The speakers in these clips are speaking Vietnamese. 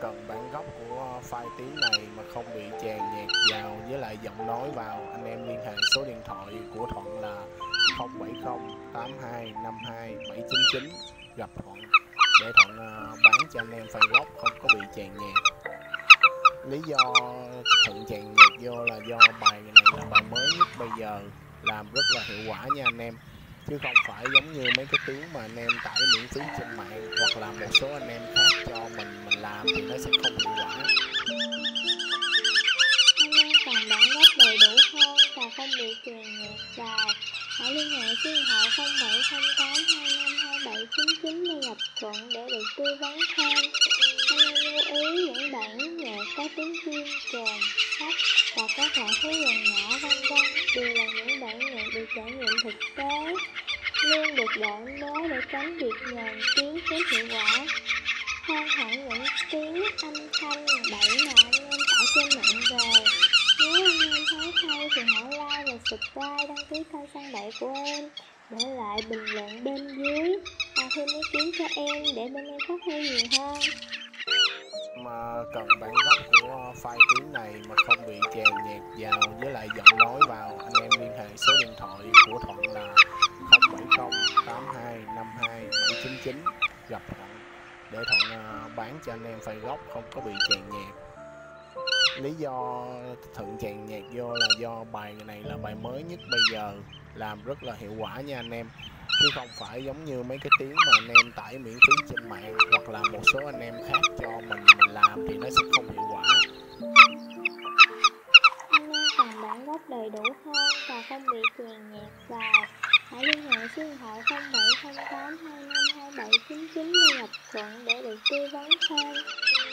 cần bản gốc của ờ, file tiếng này mà không bị chèn nhạc vào với lại giọng nói vào, anh em liên hệ số điện thoại của Thuận là 070 82 52 799 gặp Thuận để Thuận ờ, bán cho anh em file gốc không có bị chèn nhạc lý do Thuận chèn nhạc vô là do bài này là bài mới nhất bây giờ, làm rất là hiệu quả nha anh em. Chứ không phải giống như mấy cái tiếng mà anh em tải miễn phí trên mạng hoặc là một số anh em khác cho mình làm thì nó sẽ không hiệu quả cần bản gốc đầy đủ hơn và không bị chèn ngược vào, hãy liên hệ số điện thoại 0708252799 để gặp Thuận để được tư vấn thêm. Hãy lưu ý những bản nhạc có tiếng chim, kèn, sách và các loại khối gần nhỏ vân vân đều là những bản nhạc được trải nghiệm thực tế, luôn được đổi mới để tránh việc nhàn tiếng kém hiệu quả. Hơn hẳn những tiếng âm thanh bậy mà anh em tải trên mạng về. Nếu anh em thấy hay thì hãy like và subscribe, đăng ký kênh săn bậy của em. Để lại bình luận bên dưới và thêm ý kiến cho em để bên em phát huy nhiều hơn. mà cần bản gốc của file tiếng này mà không bị chèn nhạc vào với lại giọng nói vào, anh em liên hệ số điện thoại của Thuận là 070 82 52 799 gặp Thuận để Thuận à, bán cho anh em phải gốc không có bị chèn nhạc lý do Thuận chèn nhạc vô là do bài này là bài mới nhất bây giờ, làm rất là hiệu quả nha anh em chứ không phải giống như mấy cái tiếng mà anh em tải miễn phí trên mạng hoặc là một số anh em khác cho mình mình làm thì nó sẽ không hiệu quả Anh em cần bản gốc đầy đủ hơn và không bị chèn nhạc vào. Hãy liên hệ số điện thoại 0708252799 để gặp Thuận để được tư vấn thêm.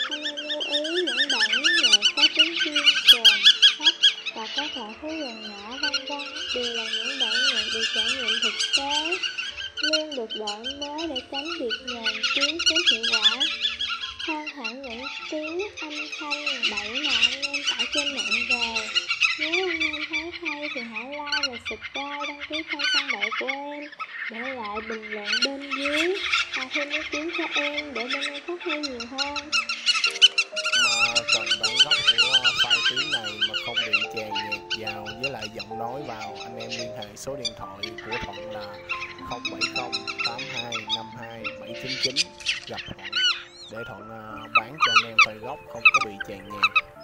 Anh em lưu ý những bản nhạc có tiếng chuyên tròn, sách và các loại thú gần nhỏ vân vân đều là những bản nhạc được trải nghiệm thực tế, luôn được đổi mới để tránh việc nhàn tiếng kém hiệu quả. Hơn hẳn những tiếng âm thanh bậy mà anh em tải trên mạng về. Nếu anh em thấy hay thì hãy like và subscribe, đăng ký kênh trang bậy của em. Để lại bình luận bên dưới và thêm ý kiến cho em để bên em phát huy nhiều hơn. mà cần bản gốc của ờ, file tiếng này mà không bị chèn nhạc vào với lại giọng nói vào, anh em liên hệ số điện thoại của Thuận là 070 82 52 799 gặp Thuận để Thuận ờ, bán cho anh em file gốc không có bị chèn nhạc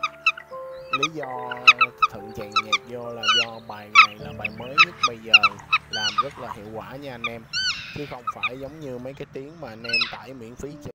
lý do Thuận chèn nhạc vô là do bài này là bài mới nhất bây giờ làm rất là hiệu quả nha anh em. Chứ không phải giống như mấy cái tiếng mà anh em tải miễn phí cho